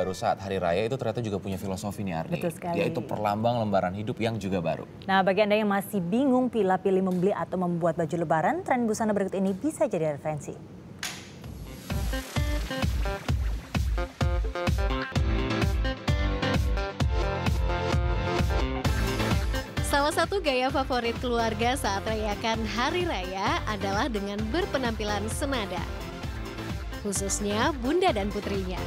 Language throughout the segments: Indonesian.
baru saat hari raya itu ternyata juga punya filosofi nih Arni. Betul sekali. Yaitu perlambang lembaran hidup yang juga baru. Nah, bagi Anda yang masih bingung pilih-pilih membeli atau membuat baju lebaran, tren busana berikut ini bisa jadi referensi. Salah satu gaya favorit keluarga saat rayakan Hari Raya adalah dengan berpenampilan senada. Khususnya bunda dan putrinya.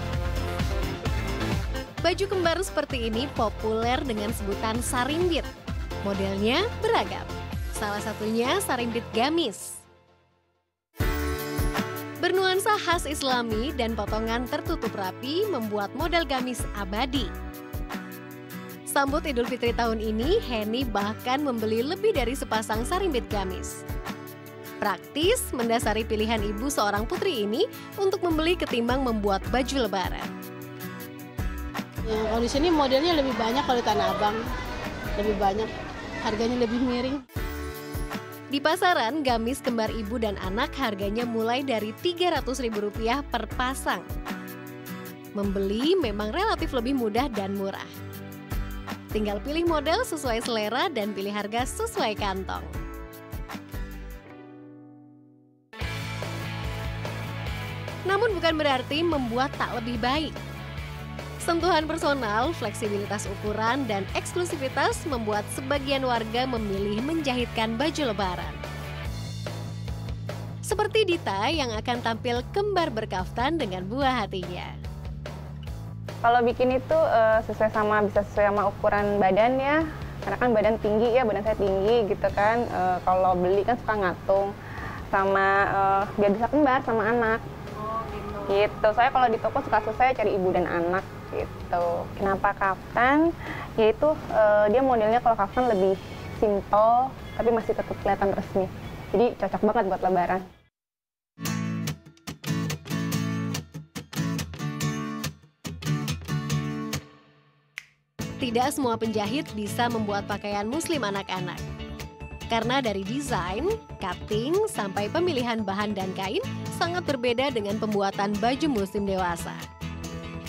Baju kembar seperti ini populer dengan sebutan sarimbit. Modelnya beragam. Salah satunya sarimbit gamis. Bernuansa khas islami dan potongan tertutup rapi membuat model gamis abadi. Sambut Idul Fitri tahun ini, Henny bahkan membeli lebih dari sepasang sarimbit gamis. Praktis mendasari pilihan ibu seorang putri ini untuk membeli ketimbang membuat baju lebaran. Ya, kalau di sini modelnya lebih banyak kalau di Tanah Abang. Lebih banyak, harganya lebih miring. Di pasaran, gamis kembar ibu dan anak harganya mulai dari Rp300.000 per pasang. Membeli memang relatif lebih mudah dan murah. Tinggal pilih model sesuai selera dan pilih harga sesuai kantong. Namun bukan berarti membuat tak lebih baik. Sentuhan personal, fleksibilitas ukuran, dan eksklusivitas membuat sebagian warga memilih menjahitkan baju lebaran. Seperti Dita yang akan tampil kembar berkaftan dengan buah hatinya. Kalau bikin itu uh, sesuai sama bisa sesuai sama ukuran badan ya. Karena kan badan tinggi ya, badan saya tinggi gitu kan. Uh, kalau beli kan suka ngatung sama uh, biar bisa kembar sama anak. Oh gitu. Gitu. Saya kalau di toko suka susah cari ibu dan anak gitu. Kenapa kaftan? Yaitu uh, dia modelnya kalau kaftan lebih simple tapi masih tetap kelihatan resmi. Jadi cocok banget buat lebaran. Tidak semua penjahit bisa membuat pakaian muslim anak-anak. Karena dari desain, cutting, sampai pemilihan bahan dan kain sangat berbeda dengan pembuatan baju muslim dewasa.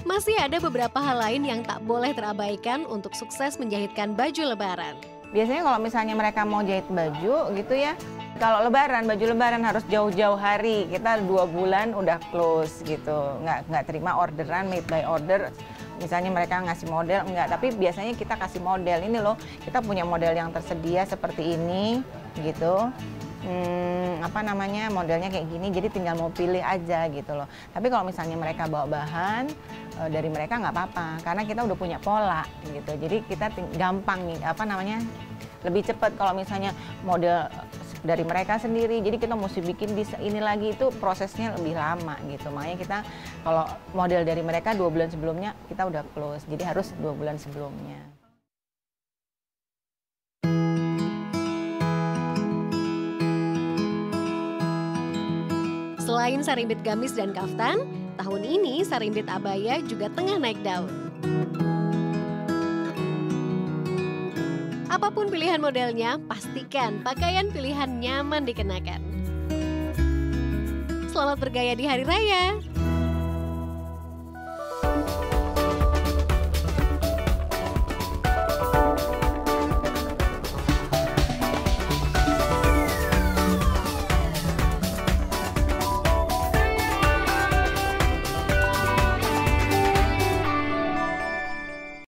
Masih ada beberapa hal lain yang tak boleh terabaikan untuk sukses menjahitkan baju lebaran. Biasanya kalau misalnya mereka mau jahit baju gitu ya, kalau lebaran, baju lebaran harus jauh-jauh hari. Kita dua bulan udah close gitu, nggak, nggak terima orderan, made by order. Misalnya mereka ngasih model, enggak. Tapi biasanya kita kasih model, ini loh kita punya model yang tersedia seperti ini gitu hmm, apa namanya modelnya kayak gini jadi tinggal mau pilih aja gitu loh. Tapi kalau misalnya mereka bawa bahan e, dari mereka nggak apa-apa karena kita udah punya pola gitu. Jadi kita gampang nih apa namanya lebih cepat kalau misalnya model dari mereka sendiri jadi kita mesti bikin di ini lagi itu prosesnya lebih lama gitu. Makanya kita kalau model dari mereka dua bulan sebelumnya kita udah close. Jadi harus dua bulan sebelumnya Selain sarimbit gamis dan kaftan, tahun ini sarimbit abaya juga tengah naik daun. Apa pun pilihan modelnya, pastikan pakaian pilihan nyaman dikenakan. Selamat bergaya di hari raya!